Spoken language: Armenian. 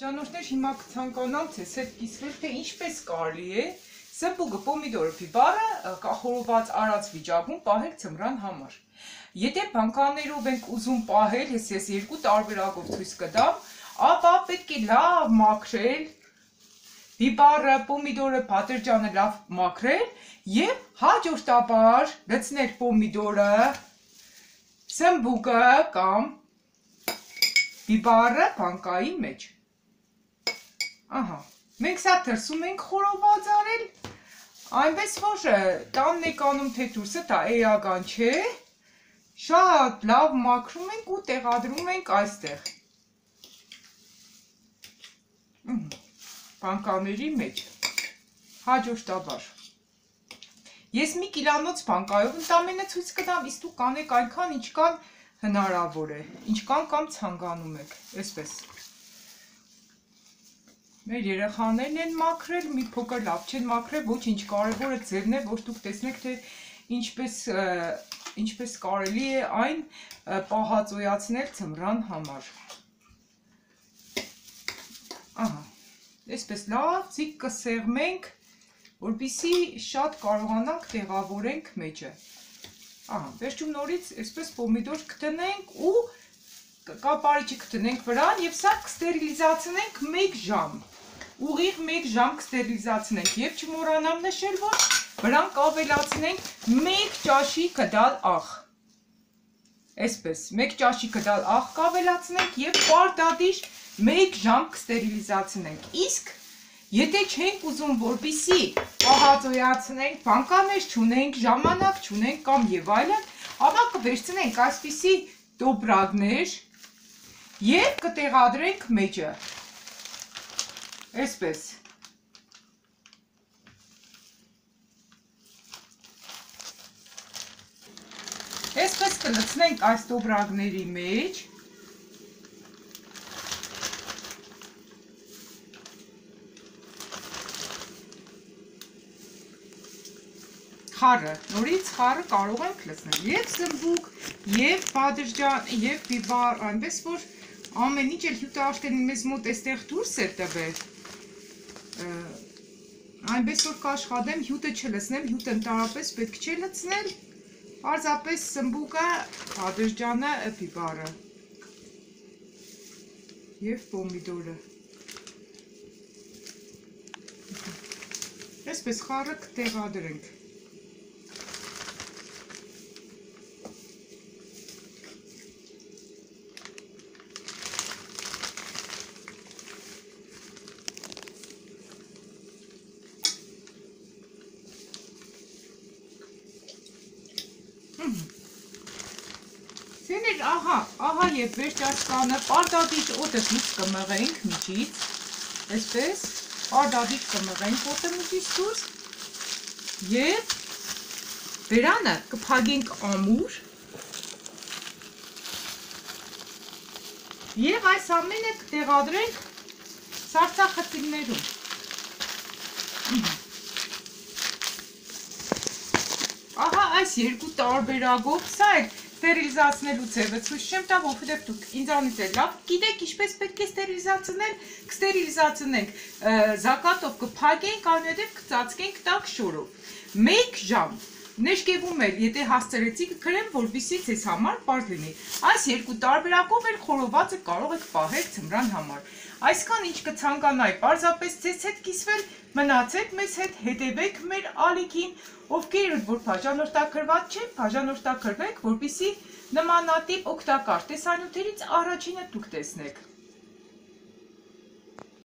Ճանոթներ հիմա կցանկանամ ցես հետ կիսվել թե ինչպես կարելի է սպուգը պոմիդորը բիբարը կախորոված արած վիճակում պահել ծմրան համար։ Եթե բանկաներով ենք ուզում պահել, ես ես երկու տարբերակով ցույց կտամ, ապա պետք է լավ մաքրել բիբարը, պոմիդորը, բատերջանը լավ մաքրել եւ հաջորդաբար լցնել պոմիդորը, սմբուկը կամ բիբարը բանկայի մեջ։ Ահա։ Մենք սա թրսում ենք խորոված արել, այնպես որ տանն եք անում թե դուրսը դա էական չէ, շատ լավ մաքրում ենք ու տեղադրում ենք այստեղ։ Բանկաների մեջ։ Հաջորդաբար։ Ես մի կիլանոց բանկայով ընդամենը ցույց կտամ, իսկ դու կանեք այնքան ինչքան հնարավոր է, ինչքան կամ ցանկանում եք, այսպես։ Մեր երեխաներն են մաքրել, մի փոքր լավ չեն մաքրել, ոչինչ, կարևորը ձերն է, որ դուք տեսնեք, թե ինչպես ինչպես կարելի է այն պահածոյացնել ծմրան համար։ Ահա, այսպես լավ ձիգ կսեղմենք, որպիսի շատ կարողանանք տեղավորենք մեջը։ Ահա, վերջում նորից այսպես պոմիդոր կտնենք ու կապարիչը կտնենք վրան եւ սա կստերիլիզացնենք 1 ժամ ուղիղ 1 ժամ կստերիլիզացնենք եւ չմոռանամ նշել, որ վրան կավելացնենք 1 ճաշի կդալ աղ։ Այսպես, 1 ճաշի կդալ աղ կավելացնենք եւ պարտադիր 1 ժամ կստերիլիզացնենք։ Իսկ Եթե չենք ուզում, որպիսի պահածոյացնենք, բանկաներ չունենք, ժամանակ չունենք կամ եւ այլն, ապա կվերցնենք այսպիսի տոպրակներ եւ կտեղադրենք մեջը։ Այսպես։ Այսպես կլցնենք այս տոբրակների մեջ։ Խառը, նորից խառը կարող ենք լցնել եւ զմբուկ, եւ բադրջան, եւ բիբար, այնպես որ ամեն ինչ էլ հյութը աշտենի մեզ մոտ էստեղ դուրս է տվել այնպես որ կաշխատեմ հյութը չլցնեմ, հյութը ընդհանրապես պետք չէ լցնել, պարզապես սմբուկը, ադրջանը, պիպարը և պոմիդորը։ Այսպես խառը կտեղադրենք։ Սեներ, ահա, ահա եւ վերջ ասկանը պարտադիր օդը դուրս կմղենք միջից, այսպես, պարտադիր կմղենք օդը միջից դուրս եւ վերանը կփագենք ամուր եւ այս ամենը կտեղադրենք սարսախցիկներում։ Ահա այս երկու տարբերակով սա է ստերիլիզացնելու ձևը ցույց չեմ տա, որովհետև դուք ինձանից էլ լավ գիտեք ինչպես պետք է ստերիլիզացնել, կստերիլիզացնենք զակատով կփակենք, այնուհետև կծածկենք տաք շորով։ 1 ժամ Նեշկևում էլ, եթե հասցրեցիք գրեմ, որպիսի ձեզ համար պարզ լինի։ Այս երկու տարբերակով էլ խորովածը կարող եք պահել ծմրան համար։ Այսքան ինչ կցանկանայի, պարզապես ձեզ հետ կիսվել, մնացեք մեզ հետ, հետևեք մեր ալիքին, ովքեր որ բաժանորդակրված չեն, բաժանորդակրվեք, որպիսի նմանատիպ օգտակար տեսանյութերից առաջինը դուք տեսնեք։